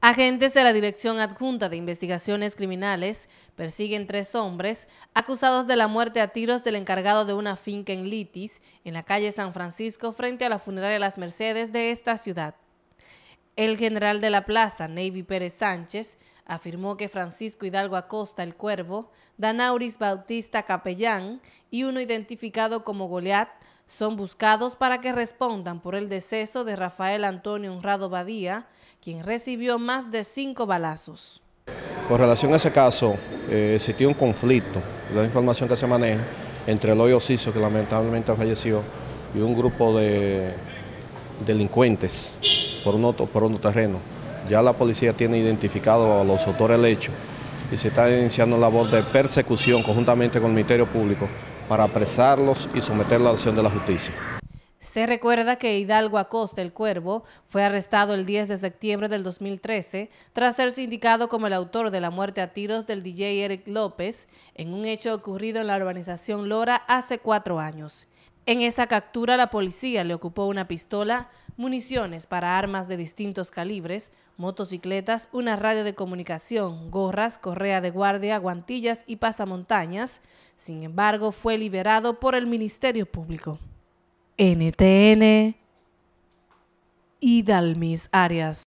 Agentes de la Dirección Adjunta de Investigaciones Criminales persiguen tres hombres acusados de la muerte a tiros del encargado de una finca en Litis, en la calle San Francisco, frente a la funeraria Las Mercedes de esta ciudad. El general de la plaza, Navy Pérez Sánchez, afirmó que Francisco Hidalgo Acosta el Cuervo, Danauris Bautista Capellán y uno identificado como Goliat son buscados para que respondan por el deceso de Rafael Antonio Honrado Badía, quien recibió más de cinco balazos. Con relación a ese caso, eh, existió un conflicto, la información que se maneja, entre el hoyo Ciso, que lamentablemente falleció, y un grupo de delincuentes por un, por un terreno. Ya la policía tiene identificado a los autores del hecho y se está iniciando labor de persecución conjuntamente con el Ministerio Público para apresarlos y someterlos a la acción de la justicia. Se recuerda que Hidalgo Acosta, el Cuervo, fue arrestado el 10 de septiembre del 2013 tras ser sindicado como el autor de la muerte a tiros del DJ Eric López en un hecho ocurrido en la urbanización Lora hace cuatro años. En esa captura la policía le ocupó una pistola, municiones para armas de distintos calibres, motocicletas, una radio de comunicación, gorras, correa de guardia, guantillas y pasamontañas. Sin embargo, fue liberado por el Ministerio Público. NTN y Dalmis Arias.